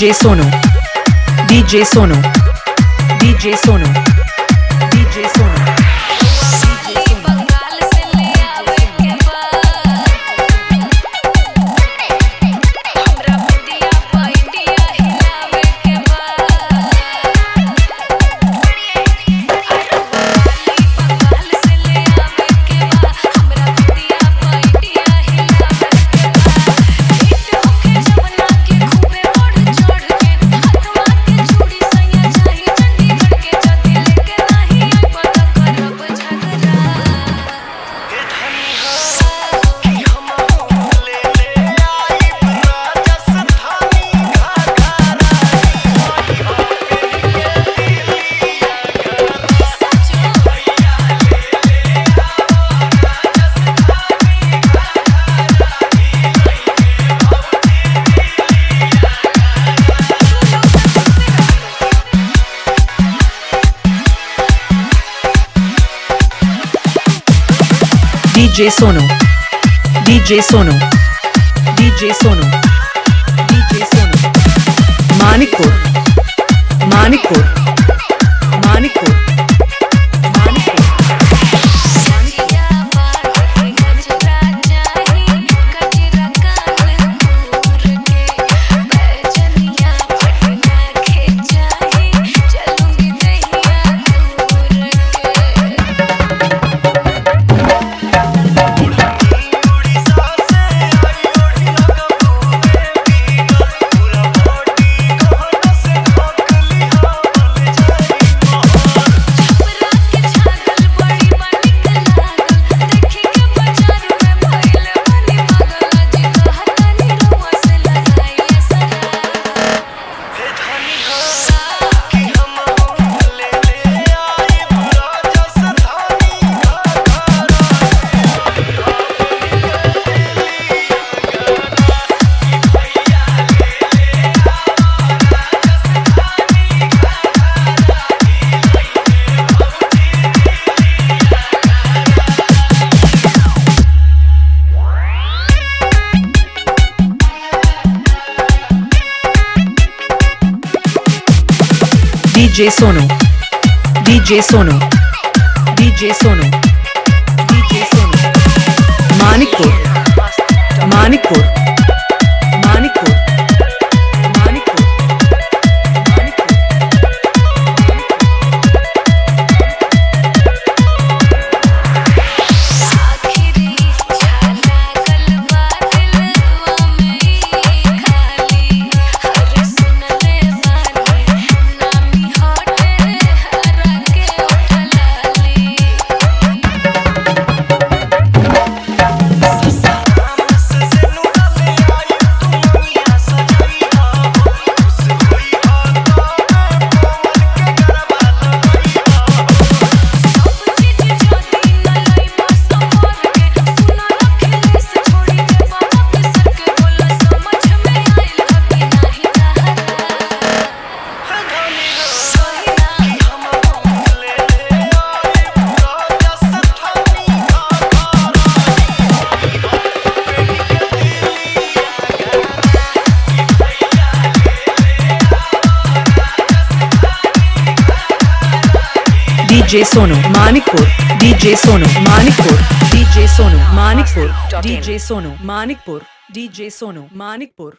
DJ Sono DJ Sono DJ Sono DJ Sono DJ Sono DJ Sono DJ Sono Manikur. Manikur. DJ Sonu DJ Sonu DJ Sonu DJ Sonu Manikpur Manikpur DJ Sonu Manikpur. DJ Sonu Manikpur. DJ Sonu Manikpur. DJ Sonu Manikpur. DJ Sonu Manikpur.